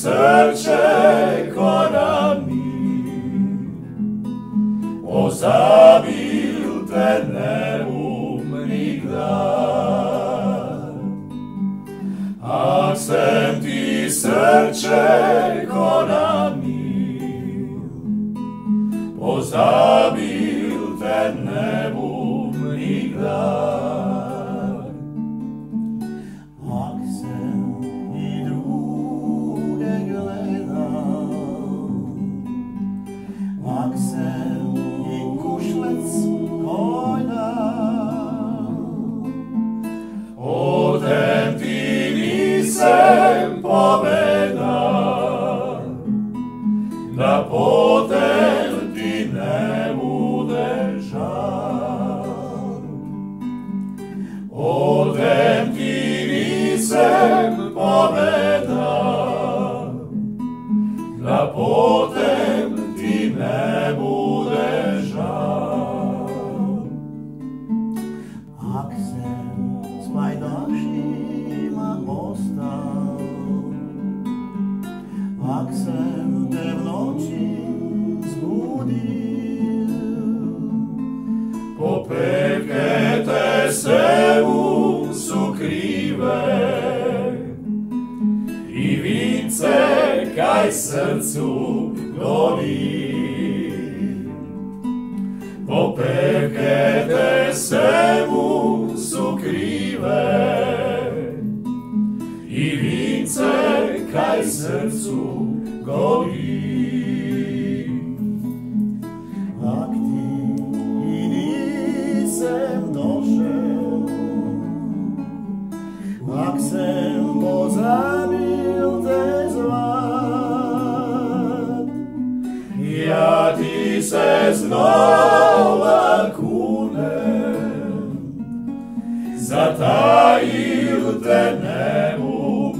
srce kona mi Ozabil te nebum nigda Ak sem ti srce kona mi Ozabil te nebum nigda Maxel in Kuschwitz, Ak se s pajdašima ostal, ak sem te v noči Popeke te se u su krive. I vince kaj srcu gori Popeke i vice kaj srcu gori. Ak ti i nisem došel, ak sem pozabil te zvat, ja ti se znova kunem, zatajil te.